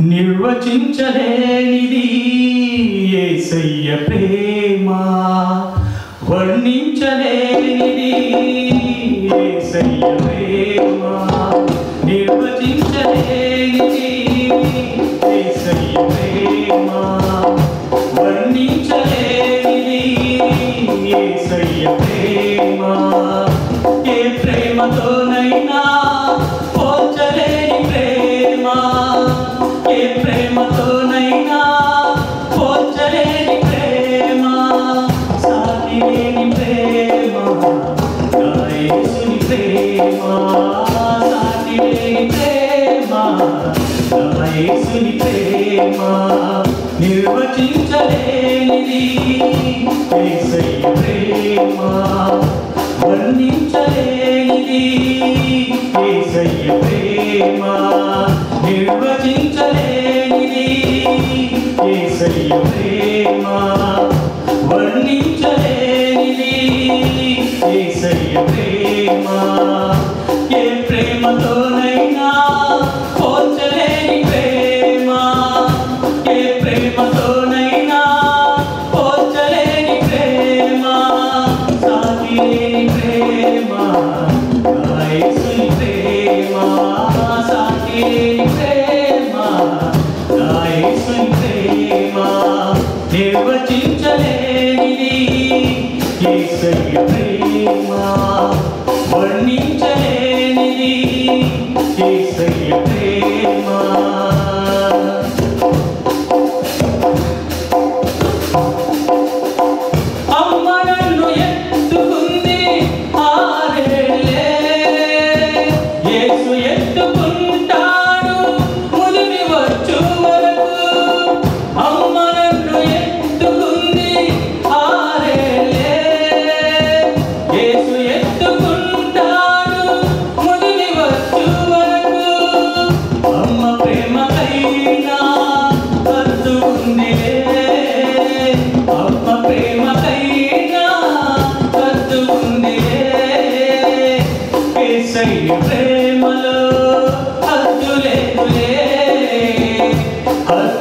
నిర్వచించలేనిది ఏసయ్య ప్రేమ. వర్ణించలేనిది ఏసయ్య ప్రేమ. నిర్వచించలేనిది ఏసయ్య ప్రేమ. వర్ణించలేనిది ఏసయ్య ప్రేమ. ఏ ప్రేమతో ఏ ప్రేమతోనైనా పోల్చలేని ప్రేమ సాటిలేని ప్రేమ నా ప్రేమ సాటిలేని ప్రేమ నా ప్రేమ నిర్వచించలేనిది ప్రేమ వర్ణించలేనిది ప్రేమ. నిర్వచించలేనిది. యేసయ్య ప్రేమ వర్ణించలేనిది. యేసయ్య ప్రేమ ఏ ప్రేమతోనైనా నిర్వచించలేనిది. ప్రేమ వర్ణి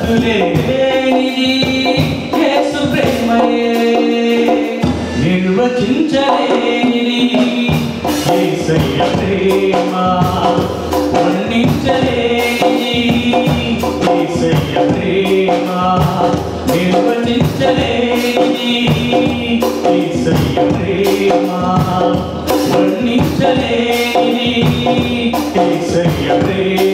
లేనిది యేసు ప్రేమయే. నిర్వచించలేనిది. యేసయ్య ప్రేమ వర్ణించలేనిది. యేసయ్య ప్రేమ నిర్వచించలేనిది. యేసయ్య ప్రేమ వర్ణించలేనిది. యేసయ్య ప్రేమ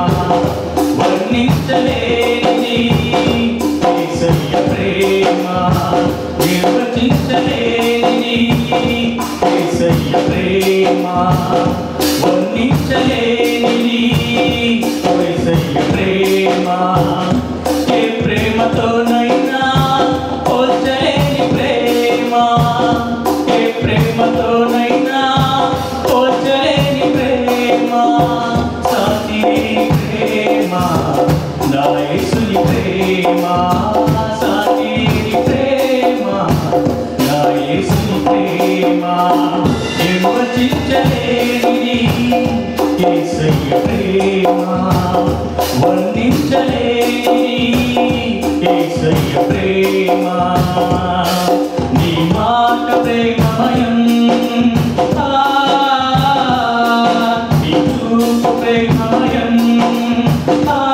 ప్రేమ వర్ణించలేనిది ప్రేమ నిర్వచించలేనిది. యేసయ్య ప్రేమ వర్ణించలేనిది. యేసయ్య ప్రేమ ఏ ప్రేమతోనైనా పోల్చలేని ప్రేమ. ఏ ప్రేమతోనైనా పోల్చలేని ప్రేమ. నా యేసుని ప్రేమ సాటిలేని ప్రేమ నా యేసుని ప్రేమ నిర్వచించలేనిది యేసయ్య ప్రేమ వర్ణించలేనిది యేసయ్య ప్రేమ నీ మాట ప్రేమమయం ఆ, Bye.